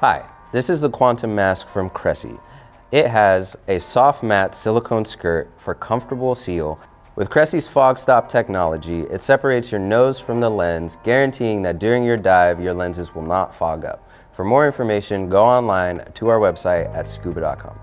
Hi, this is the Quantum Mask from Cressi. It has a soft matte silicone skirt for comfortable seal. With Cressi's fog stop technology, it separates your nose from the lens, guaranteeing that during your dive, your lenses will not fog up. For more information, go online to our website at scuba.com.